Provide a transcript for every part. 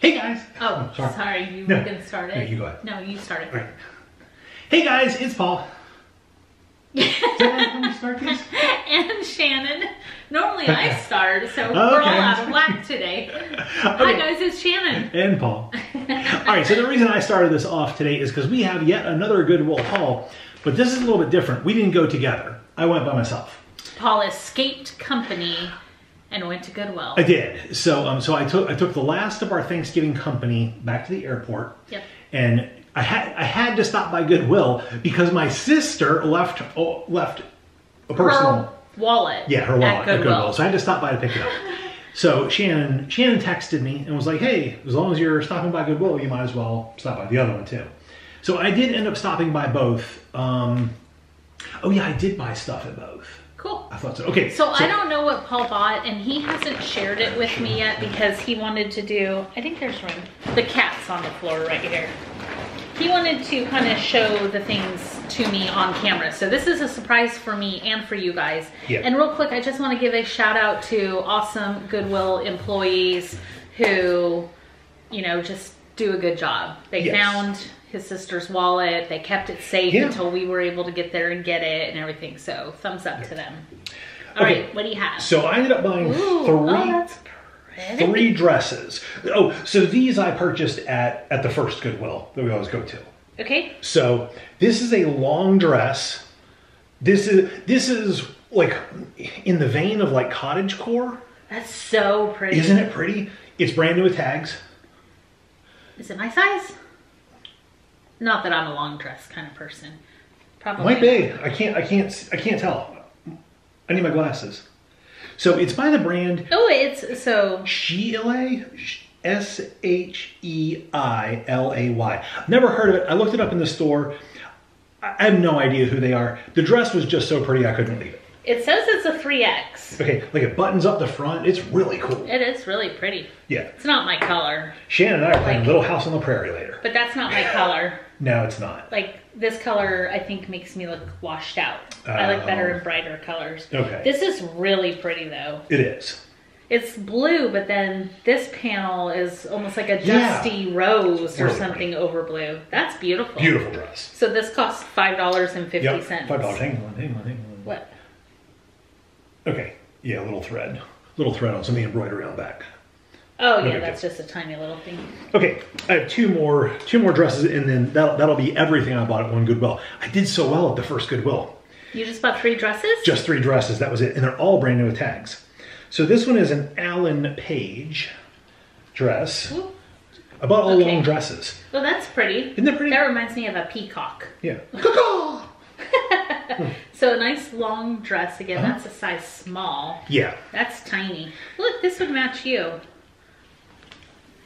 Hey guys. Oh, oh sorry. You No. were going to start it. No, you go ahead. No, you start it. Right. Hey guys, it's Paul. Is that how we start this? and Shannon. Normally I start, so Oh, we're all out of whack today. Hi guys, it's Shannon. And Paul. All right, so the reason I started this off today is because we have yet another Goodwill haul, but this is a little bit different. We didn't go together. I went by myself. Paul escaped company and went to Goodwill. I did. So, um, so I took I took the last of our Thanksgiving company back to the airport. Yep. And I had I had to stop by Goodwill because my sister left oh, left a personal Her wallet. yeah her wallet At Goodwill. So I had to stop by to pick it up. So Shannon Shannon texted me and was like, "Hey, as long as you're stopping by Goodwill, you might as well stop by the other one too." So I did end up stopping by both. Um, oh yeah, I did buy stuff at both. Cool. I thought so. Okay. So, I don't know what Paul bought, and he hasn't shared it with me yet because he wanted to do. I think there's room. The cat's on the floor right here. He wanted to kind of show the things to me on camera. So this is a surprise for me and for you guys. Yeah. And real quick, I just want to give a shout out to awesome Goodwill employees who, you know, just do a good job. They Yes. found his sister's wallet. They kept it safe Yeah. until we were able to get there and get it and everything. So thumbs up to them. All Okay. right, what do you have? So I ended up buying Ooh, oh, three oh, three dresses. Oh, so these I purchased at at the first Goodwill that we always go to. Okay. So this is a long dress. This is this is like in the vein of like cottage core. That's so pretty. Isn't it pretty? It's brand new with tags. Is it my size? Not that I'm a long dress kind of person. Probably. Might be. I can't I can't I can't tell. I need my glasses. So it's by the brand Oh, it's so. Sheila S H E I L A Y. Never heard of it. I looked it up in the store. I have no idea who they are. The dress was just so pretty I couldn't leave it. It says it's a 3X. Okay, like it buttons up the front. It's really cool. It is really pretty. Yeah. It's not my color, Shannon and I are playing Like- Little House on the Prairie later. but that's not my color. No, it's not. Like this color, I think makes me look washed out. I like better oh. in brighter colors. Okay. This is really pretty though. It is. It's blue, but then this panel is almost like a Yeah. dusty rose or Really something over blue. That's beautiful. Beautiful dress. So this costs five dollars and fifty Yep. cents. Five dollars. Hang on, hang on, hang on. What? Okay. Yeah, a little thread. Little thread on some of the embroidery on the back. Oh yeah, Okay. that's just a tiny little thing. Okay, I have two more two more dresses, and then that'll, that'll be everything I bought at one Goodwill. I did so well at the first Goodwill. You just bought three dresses? Just three dresses, that was it, and they're all brand new with tags. So this one is an Alan Page dress. Ooh. I bought all Okay. long dresses. Well, that's pretty. Isn't that pretty? That reminds me of a peacock. Yeah. So a nice long dress. Again, Uh-huh. that's a size small. Yeah. That's tiny. Look, this would match you.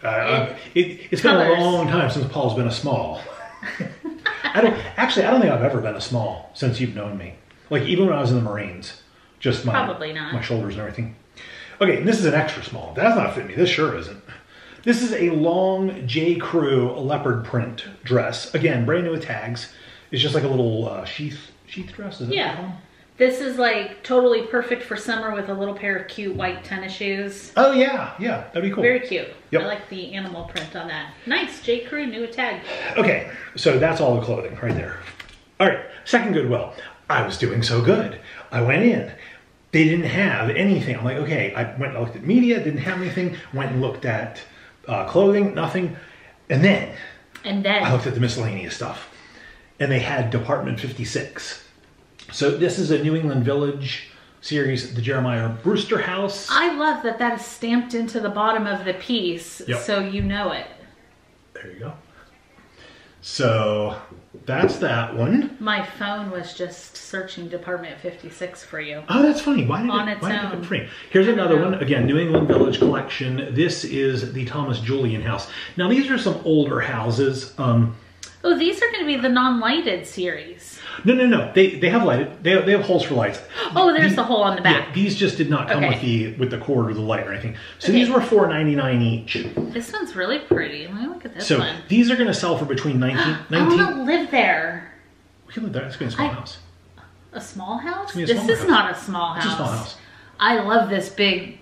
Uh, it, it's been a long time since Paul's been a small. I don't actually. I don't think I've ever been a small since you've known me. Like even when I was in the Marines, just my Probably not. my shoulders and everything. Okay, and this is an extra small. That's not fit me. This sure isn't. This is a long J Crew leopard print dress. Again, brand new with tags. It's just like a little uh, sheath sheath dress. Is? Yeah. This is like totally perfect for summer with a little pair of cute white tennis shoes. Oh yeah, yeah. That'd be cool. Very cute. Yep. I like the animal print on that. Nice. J. Crew, new tag. Okay, so that's all the clothing right there. All right, second Goodwill. I was doing so good. I went in. They didn't have anything. I'm like, okay. I went and looked at media, didn't have anything. Went and looked at uh, clothing, nothing. And then And then I looked at the miscellaneous stuff, and they had Department 56. So this is a New England Village series, the Jeremiah Brewster House. I love that that is stamped into the bottom of the piece Yep. so you know it. There you go. So that's that one. My phone was just searching Department 56 for you. Oh, that's funny. Why did On it, its why did it own. Here's another know. one. Again, New England Village Collection. This is the Thomas Julian House. Now, these are some older houses. Um, Oh, these are going to be the non-lighted series. No, no, no. They they have lighted. They have, they have holes for lights. Oh, there's These- the hole on the back. Yeah, these just did not come Okay. with the with the cord or the light or anything. So Okay. these were four ninety nine each. This one's really pretty. Let me look at this So one. these are going to sell for between 19, I 19 want to live there. We can live there. It's going to be a small I- house. A small house? a this is house. not a small house. It's a small house. I love this big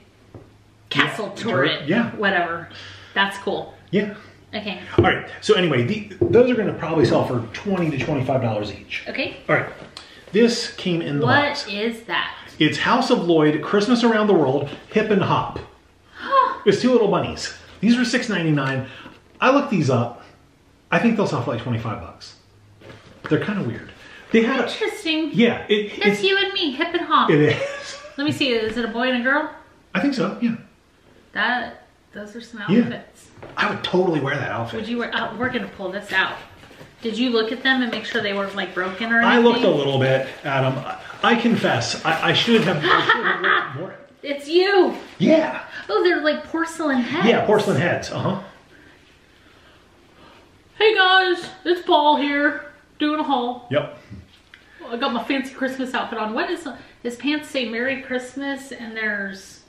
castle Yeah, turret. yeah. Whatever. That's cool. Yeah. Okay. All right. So anyway, the, those are going to probably sell for twenty to twenty-five dollars each. Okay. All right. This came in the box. What is that? It's House of Lloyd Christmas Around the World Hip and Hop. It's two little bunnies. These are six ninety nine. I looked these up. I think they'll sell for like twenty five bucks. They're kind of weird. They had a, Interesting. yeah. It, It's it's you and me, hip and hop. it is. Let me see. Is it a boy and a girl? I think so. Yeah. That. Those are some Yeah. outfits. I would totally wear that outfit. Would you wear? Uh, we're gonna pull this out. Did you look at them and make sure they weren't like broken or anything? I looked a little bit at them. I, I confess, I, I should have. I should have more. It's you. Yeah. Oh, they're like porcelain heads. Yeah. Porcelain heads. Uh huh. Hey guys, it's Paul here doing a haul. Yep. I got my fancy Christmas outfit on. What is his pants say Merry Christmas and there's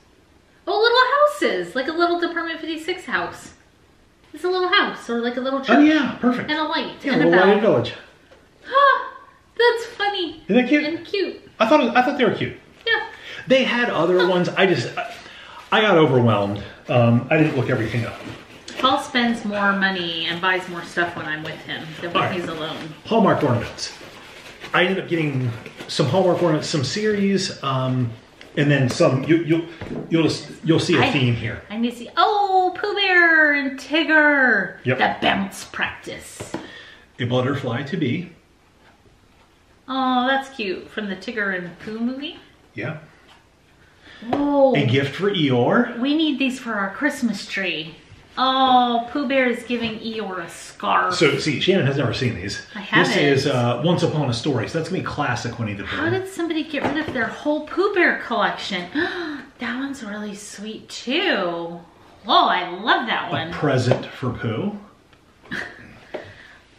oh little houses like a little Department 56 house. It's a little house or like a little church Oh yeah. Perfect. and a light Yeah. and a Little lighted village. Ah, that's funny Isn't that cute? and cute. I thought. I thought they were cute. Yeah. They had other ones. I just. I, I got overwhelmed. Um, I didn't look everything up. Paul spends more money and buys more stuff when I'm with him than when Alright. he's alone. Hallmark ornaments. I ended up getting some Hallmark ornaments, some series, um, and then some. You, you'll you'll you'll see a I- theme here. I need to see. Oh, Pooh Bear and Tigger. Yep. That bounce practice. A butterfly to be. Oh, that's cute. From the Tigger and Pooh movie. Yeah. Oh, A gift for Eeyore. we need these for our Christmas tree. Oh, Pooh Bear is giving Eeyore a scarf. So see, Shannon has never seen these. I haven't. This is uh, Once Upon a Story. So that's gonna be classic Winnie the Pooh. How did somebody get rid of their whole Pooh Bear collection? that one's really sweet too. Oh, I love that a one. present for Pooh.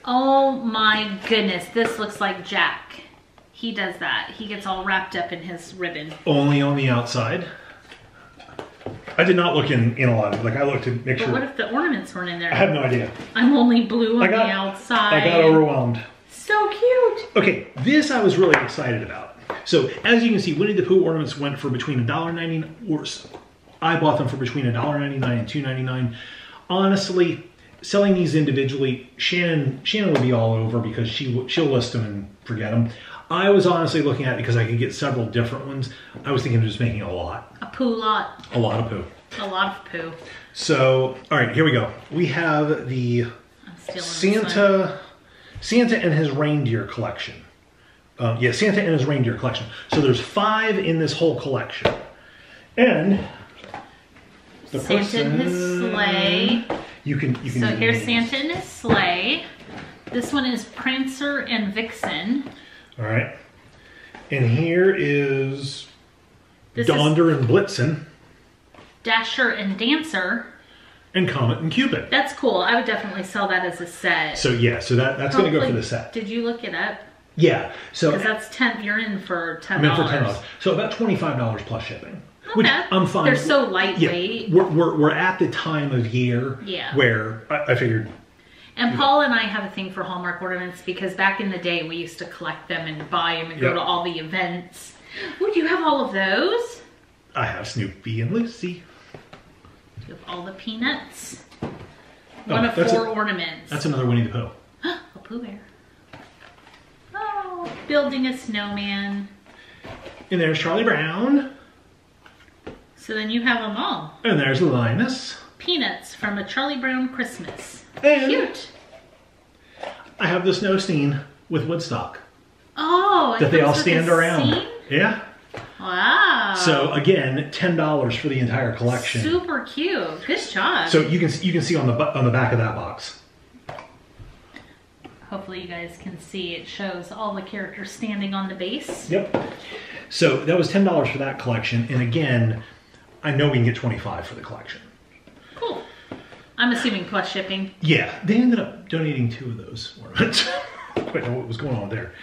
Oh my goodness, this looks like Jack. He does that. He gets all wrapped up in his ribbon. Only on the outside. I did not look in, in a lot of like I looked to make But sure. what if the ornaments weren't in there? I have no idea. I'm only blue on got the outside. I got overwhelmed. So cute. Okay, this I was really excited about. So as you can see, Winnie the Pooh ornaments went for between $1.99 or I bought them for between $1.99 and $2.99. Honestly, selling these individually, Shannon Shannon would be all over because she she'll list them and forget them. I was honestly looking at it because I could get several different ones. I was thinking of just making a lot, A poo lot. a lot of poo. A lot of poo. So, all right, here we go. We have the I'm stealing this one. Santa, Santa and his reindeer collection. Um, yeah, Santa and his reindeer collection. So there's five in this whole collection, and the Santa in his sleigh. You can you can. So here's. Santa and his sleigh. This one is Prancer and Vixen. All right, and here is This is Donder and Blitzen Dasher and Dancer. and Comet and Cupid. That's cool. I would definitely sell that as a set. So yeah, so that that's gonna go for the set. Did you look it up? Yeah, so Because that's ten. You're in for ten I'm in for ten dollars. So about twenty five dollars plus shipping, which I'm fine. They're so Yeah, lightweight. we're, we're, we're at the time of year Yeah. where I, I figured And Paul and I have a thing for Hallmark ornaments because back in the day we used to collect them and buy them and go Yep. to all the events. Would you have all of those? I have Snoopy and Lucy. You have all the peanuts. Oh, One of that's four a- ornaments. That's another Winnie the Pooh. a Pooh Bear. Oh, building a snowman. And there's Charlie Brown. So then you have them all. And there's Linus. Peanuts from a Charlie Brown Christmas. And Cute. I have the snow scene with Woodstock Oh, that they all stand around. scene? Yeah. Wow. So again, ten dollars for the entire collection. super cute. Good job. So you can you can see on the on the back of that box. Hopefully you guys can see it shows all the characters standing on the base. Yep. So that was ten dollars for that collection, and again, I know we can get twenty five for the collection. I'm assuming plus shipping. Yeah, they ended up donating two of those ornaments. Quite know what was going on there.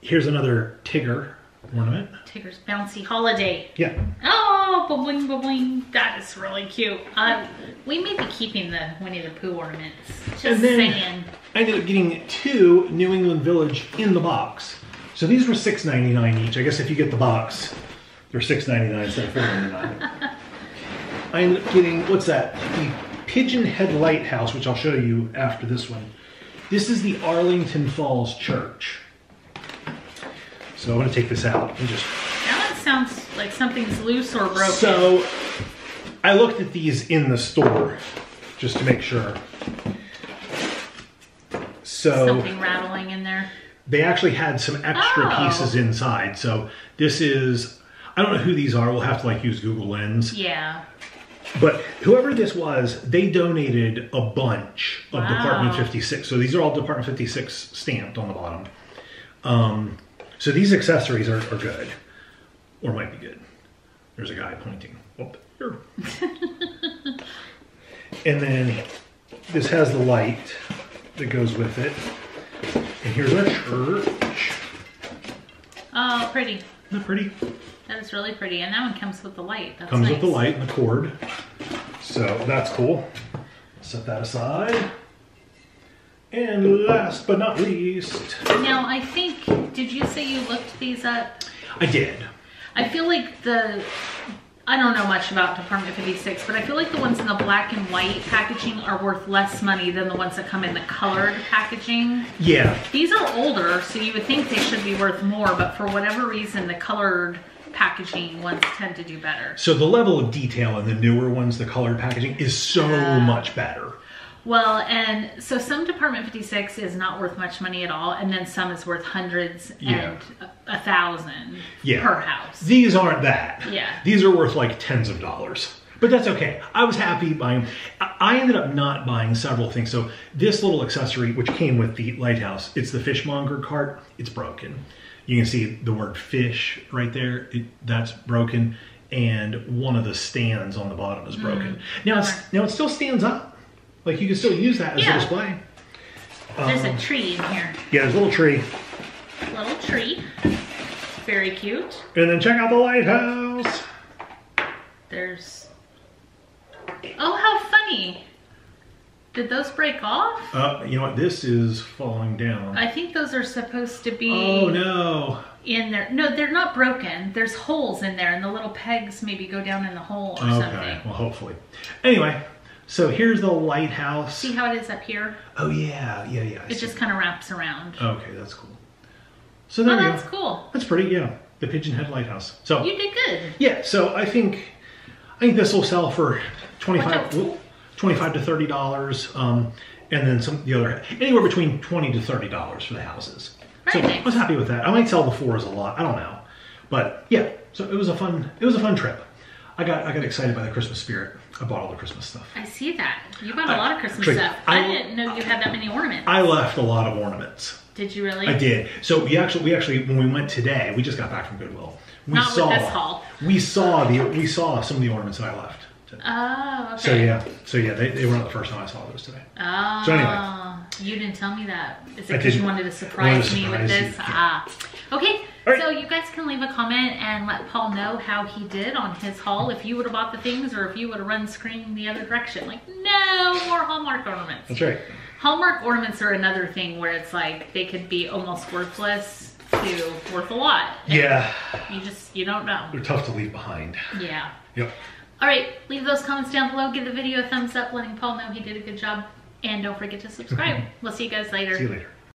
Here's another Tigger ornament. Tigger's bouncy holiday. Yeah. Oh, bling bling. That is really cute. Uh, we may be keeping the Winnie the Pooh ornaments. Just And then- saying. I ended up getting two New England Village in the box. So these were six ninety nine each. I guess if you get the box, they're six ninety nine instead of four ninety nine. I ended up getting what's that? Pigeon Head Lighthouse, which I'll show you after this one. This is the Arlington Falls Church. So I'm going to take this out and just. Now it sounds like something's loose or broken. So I looked at these in the store just to make sure. So Something rattling in there. they actually had some extra Oh. pieces inside. So this is. I don't know who these are. We'll have to like use Google Lens. Yeah. But whoever this was, they donated a bunch of Wow. Department 56. So these are all Department 56 stamped on the bottom. Um, so these accessories are, are good, or might be good. There's a guy pointing up here. and then this has the light that goes with it. And here's our church. Oh, pretty. Isn't that pretty? That is really pretty. And that one comes with the light. That's Comes with the light and the cord. So that's cool. Set that aside. And last but not least, Now, I think, did you say you looked these up? I did. I feel like the, I don't know much about Department 56, but I feel like the ones in the black and white packaging are worth less money than the ones that come in the colored packaging. Yeah, These are older, so you would think they should be worth more, but for whatever reason, the colored packaging ones tend to do better. so the level of detail in the newer ones, the colored packaging, is so Yeah. much better. Well, and so some Department 56 is not worth much money at all, and then some is worth hundreds Yeah. and a, a thousand Yeah. per house. These aren't that. Yeah. These are worth like tens of dollars. But that's okay. I was happy buying. I ended up not buying several things. So this little accessory, which came with the lighthouse, it's the fishmonger cart. It's broken. You can see the word fish right there. It, that's broken, and one of the stands on the bottom is broken. Now it's now it still stands up. Like you can still use that as Yeah. a display. There's Um, a tree in here. Yeah, there's a little tree. Little tree. Very cute. And then check out the lighthouse. There's. Oh, how funny! Did those break off? Uh, you know what? This is falling down. I think those are supposed to be Oh no. in there. No, they're not broken. There's holes in there, and the little pegs maybe go down in the hole or Okay, something. well, hopefully. Anyway, so here's the lighthouse. See how it is up here? Oh yeah, yeah, yeah. I It just kind of wraps around. Okay, that's cool. So there oh, that's go. cool. That's pretty. Yeah, the Pigeon Head Lighthouse. So You did good. yeah, so I think I think this will sell for 25, Watch out. whoop, 25 to thirty dollars, um, and then some the other anywhere between twenty to thirty dollars for the houses. so nice. I was happy with that. I might sell the fours a lot. I don't know, but yeah. So it was a fun it was a fun trip. I got I got excited by the Christmas spirit. I bought all the Christmas stuff. I see that. You bought a lot of Christmas actually, stuff. I, I- didn't know you had that many ornaments. I left a lot of ornaments. did you really? I did. So we actually, we actually, when we went today, we just got back from Goodwill. We Not with this haul. We saw the, we saw some of the ornaments that I left. Oh, okay. So yeah, so yeah, they, they were not the first time I saw those today. Oh, So anyway. you didn't tell me that. Is I it because you wanted to surprise wanted to me with you, this? yeah. Ah, okay. Right. So you guys can leave a comment and let Paul know how he did on his haul. If you would have bought the things, or if you would have run screaming the other direction, like no more Hallmark ornaments. That's right. Hallmark ornaments are another thing where it's like they could be almost worthless to worth a lot. Yeah, You just you don't know. they're tough to leave behind. Yeah. Yep. All right, leave those comments down below. Give the video a thumbs up, letting Paul know he did a good job. And don't forget to subscribe. we'll see you guys later. See you later.